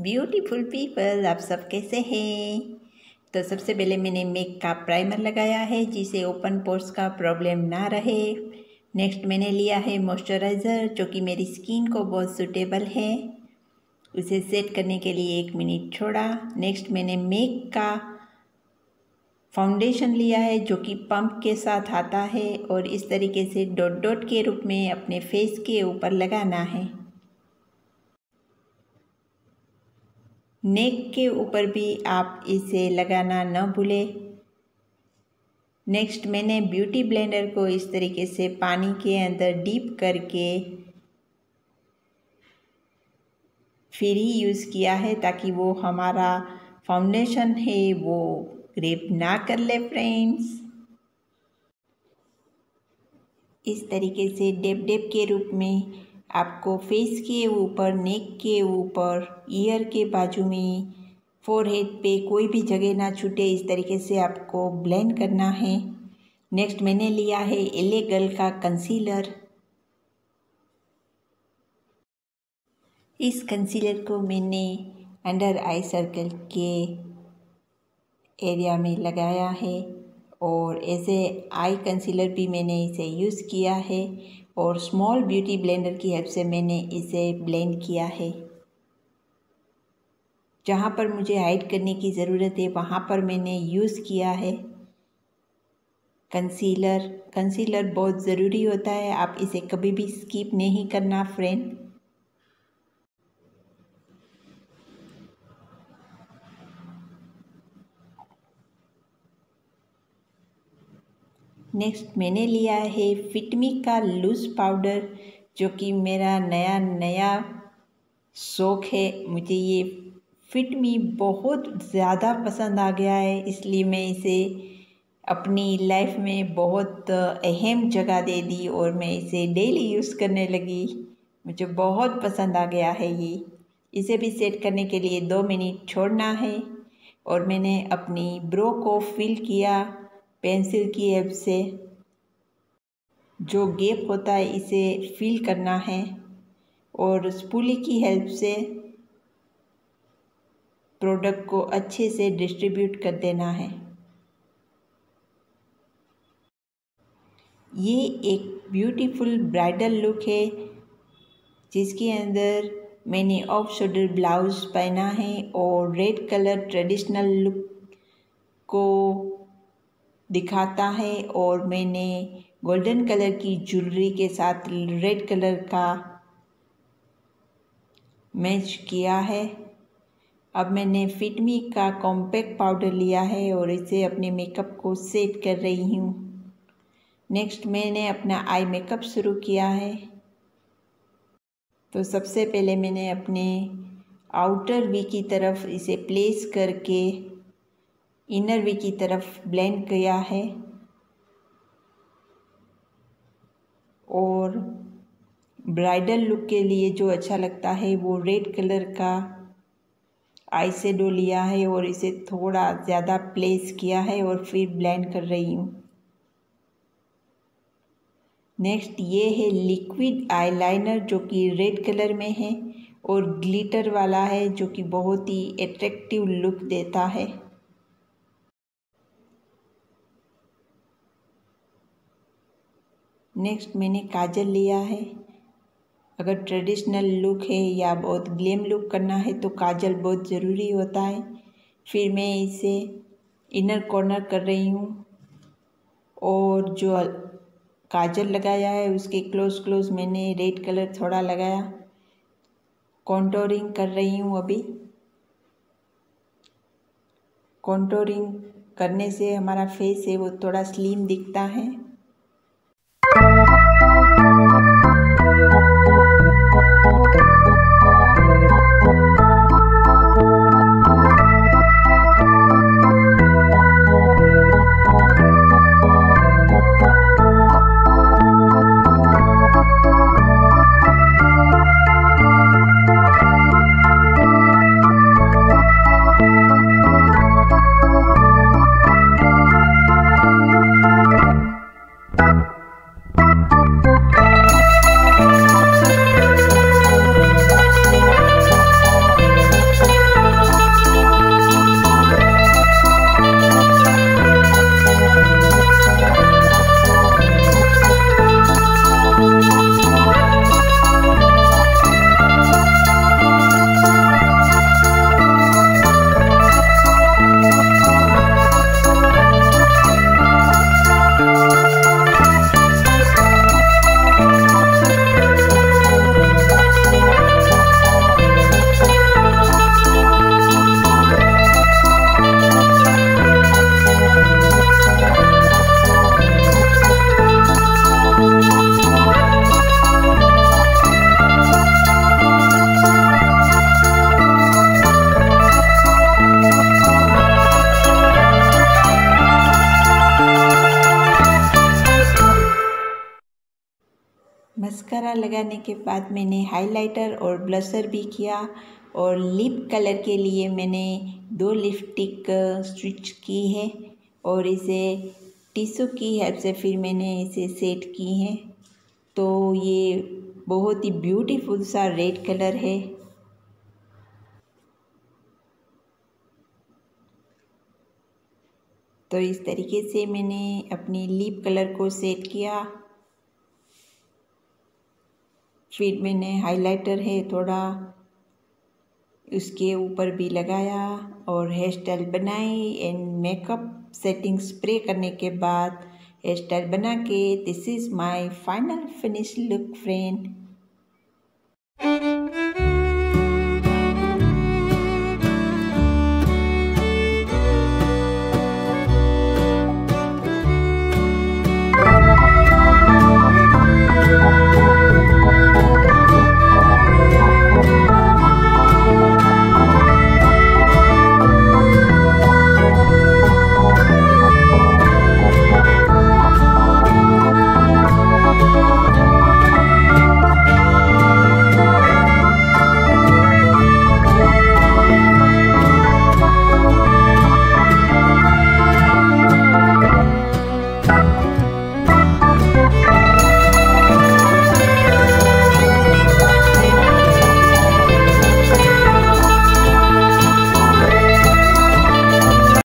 Beautiful people, आप सब कैसे हैं? तो सबसे पहले मैंने मेक का प्राइमर लगाया है, जिसे ओपन पोर्स का प्रॉब्लम ना रहे। नेक्स्ट मैंने लिया है मॉइस्चराइज़र जो कि मेरी स्किन को बहुत सूटेबल है। उसे सेट करने के लिए एक मिनट छोड़ा। नेक्स्ट मैंने मेक का फाउंडेशन लिया है, जो कि पंप के साथ आता है, और इस तरीके से डॉट डॉट के रूप में अपने फेस के ऊपर लगाना है। नेक के ऊपर भी आप इसे लगाना न भूलें। नेक्स्ट मैंने ब्यूटी ब्लेंडर को इस तरीके से पानी के अंदर डीप करके फिर ही यूज़ किया है ताकि वो हमारा फाउंडेशन है, वो ग्रेप ना कर ले फ्रेंड्स इस तरीके से डेप डेप के रूप में आपको फेस के ऊपर नेक के ऊपर ईयर के बाजू में फोरहेड पे कोई भी जगह ना छूटे, इस तरीके से आपको ब्लेंड करना है। नेक्स्ट मैंने लिया है एले गर्ल का कंसीलर इस कंसीलर को मैंने अंडर आई सर्कल के एरिया में लगाया है और ऐसे आई कंसीलर भी मैंने इसे यूज़ किया है। और स्मॉल ब्यूटी ब्लेंडर की हेल्प से मैंने इसे ब्लेंड किया है। जहाँ पर मुझे हाइड करने की ज़रूरत है, वहाँ पर मैंने यूज़ किया है। कंसीलर कंसीलर बहुत ज़रूरी होता है, आप इसे कभी भी स्किप नहीं करना फ्रेंड नेक्स्ट मैंने लिया है फिटमी का लूज़ पाउडर जो कि मेरा नया नया शौक़ है। मुझे ये फिटमी बहुत ज़्यादा पसंद आ गया है, इसलिए मैं इसे अपनी लाइफ में बहुत अहम जगह दे दी और मैं इसे डेली यूज़ करने लगी। मुझे बहुत पसंद आ गया है ये। इसे भी सेट करने के लिए दो मिनट छोड़ना है और मैंने अपनी ब्रो को फिल किया। पेंसिल की हेल्प से जो गेप होता है, इसे फिल करना है और स्पूली की हेल्प से प्रोडक्ट को अच्छे से डिस्ट्रीब्यूट कर देना है। ये एक ब्यूटीफुल ब्राइडल लुक है, जिसके अंदर मैंने ऑफ़ शोल्डर ब्लाउज पहना है और रेड कलर ट्रेडिशनल लुक को दिखाता है और मैंने गोल्डन कलर की ज्वेलरी के साथ रेड कलर का मैच किया है। अब मैंने फिटमी का कॉम्पैक्ट पाउडर लिया है और इसे अपने मेकअप को सेट कर रही हूँ। नेक्स्ट मैंने अपना आई मेकअप शुरू किया है। तो सबसे पहले मैंने अपने आउटर वी की तरफ़ इसे प्लेस करके इनर वे की तरफ़ ब्लेंड किया है। और ब्राइडल लुक के लिए जो अच्छा लगता है, वो रेड कलर का आई शेडो लिया है और इसे थोड़ा ज़्यादा प्लेस किया है और फिर ब्लेंड कर रही हूँ। नेक्स्ट ये है लिक्विड आईलाइनर जो कि रेड कलर में है और ग्लिटर वाला है जो कि बहुत ही एट्रैक्टिव लुक देता है। नेक्स्ट मैंने काजल लिया है। अगर ट्रेडिशनल लुक है या बहुत ग्लेम लुक करना है तो काजल बहुत ज़रूरी होता है। फिर मैं इसे इनर कॉर्नर कर रही हूँ। और जो काजल लगाया है, उसके क्लोज क्लोज मैंने रेड कलर थोड़ा लगाया। कॉन्टोरिंग कर रही हूँ अभी। कॉन्टोरिंग करने से हमारा फेस है, वो थोड़ा स्लिम दिखता है। लगाने के बाद मैंने हाइलाइटर और ब्लशर भी किया और लिप कलर के लिए मैंने दो लिपस्टिक स्विच की है और इसे टिशू की हेल्प से फिर मैंने इसे सेट की है। तो ये बहुत ही ब्यूटीफुल सा रेड कलर है। तो इस तरीके से मैंने अपनी लिप कलर को सेट किया। फिर मैंने हाइलाइटर है थोड़ा, उसके ऊपर भी लगाया और हेयर स्टाइल बनाई एंड मेकअप सेटिंग स्प्रे करने के बाद हेयर स्टाइल बना के this is my final finish look friend